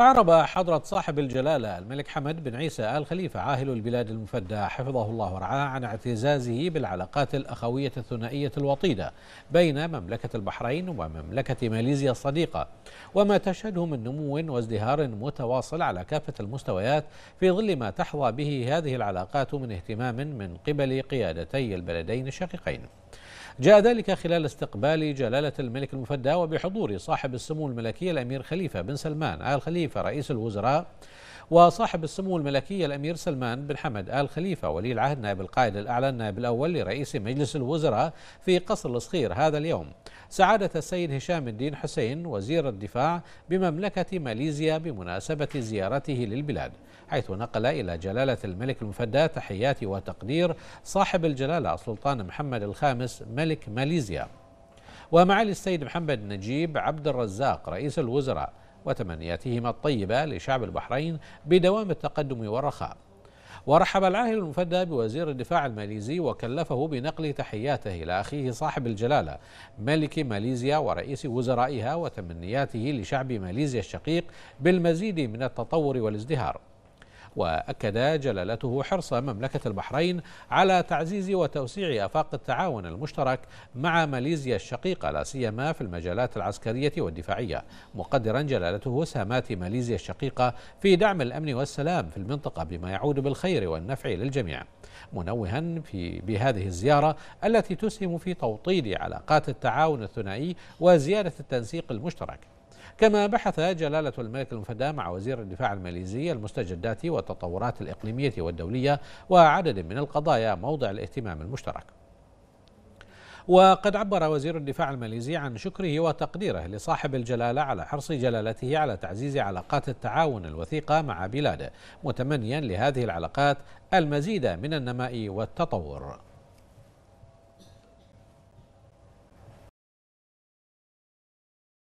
أعرب حضرة صاحب الجلالة الملك حمد بن عيسى آل خليفة عاهل البلاد المفدى حفظه الله ورعاه عن اعتزازه بالعلاقات الأخوية الثنائية الوطيدة بين مملكة البحرين ومملكة ماليزيا الصديقة. وما تشهده من نمو وازدهار متواصل على كافة المستويات في ظل ما تحظى به هذه العلاقات من اهتمام من قبل قيادتي البلدين الشقيقين. جاء ذلك خلال استقبال جلالة الملك المفدى وبحضور صاحب السمو الملكي الأمير خليفة بن سلمان آل خليفة رئيس الوزراء وصاحب السمو الملكي الأمير سلمان بن حمد آل خليفة ولي العهد نائب القائد الأعلى النائب الأول لرئيس مجلس الوزراء في قصر الصخير هذا اليوم. سعادة السيد هشام الدين حسين وزير الدفاع بمملكة ماليزيا بمناسبة زيارته للبلاد حيث نقل إلى جلالة الملك المفدى تحيات وتقدير صاحب الجلالة السلطان محمد الخامس ملك ماليزيا. ومعالي السيد محمد نجيب عبد الرزاق رئيس الوزراء وتمنياتهما الطيبة لشعب البحرين بدوام التقدم والرخاء. ورحب العاهل المفدى بوزير الدفاع الماليزي وكلفه بنقل تحياته إلى أخيه صاحب الجلالة ملك ماليزيا ورئيس وزرائها وتمنياته لشعب ماليزيا الشقيق بالمزيد من التطور والازدهار. وأكد جلالته حرص مملكة البحرين على تعزيز وتوسيع آفاق التعاون المشترك مع ماليزيا الشقيقة لا سيما في المجالات العسكرية والدفاعية. مقدرا جلالته سهامات ماليزيا الشقيقة في دعم الأمن والسلام في المنطقة بما يعود بالخير والنفع للجميع. منوها في بهذه الزيارة التي تسهم في توطيد علاقات التعاون الثنائي وزيادة التنسيق المشترك. كما بحث جلالة الملك المفدى مع وزير الدفاع الماليزي المستجدات والتطورات الإقليمية والدولية وعدد من القضايا موضع الاهتمام المشترك. وقد عبر وزير الدفاع الماليزي عن شكره وتقديره لصاحب الجلالة على حرص جلالته على تعزيز علاقات التعاون الوثيقة مع بلاده متمنيا لهذه العلاقات المزيد من النماء والتطور.